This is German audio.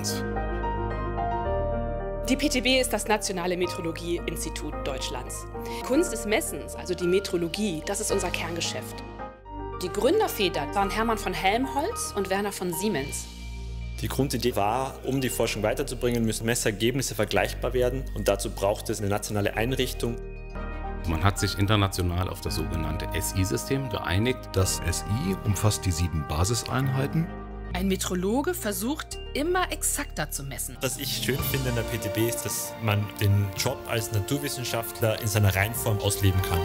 Deutschlands. Die PTB ist das Nationale Metrologie-Institut Deutschlands. Kunst des Messens, also die Metrologie, das ist unser Kerngeschäft. Die Gründerväter waren Hermann von Helmholtz und Werner von Siemens. Die Grundidee war, um die Forschung weiterzubringen, müssen Messergebnisse vergleichbar werden und dazu braucht es eine nationale Einrichtung. Man hat sich international auf das sogenannte SI-System geeinigt. Das SI umfasst die sieben Basiseinheiten. Ein Metrologe versucht immer exakter zu messen. Was ich schön finde in der PTB ist, dass man den Job als Naturwissenschaftler in seiner Reinform ausleben kann.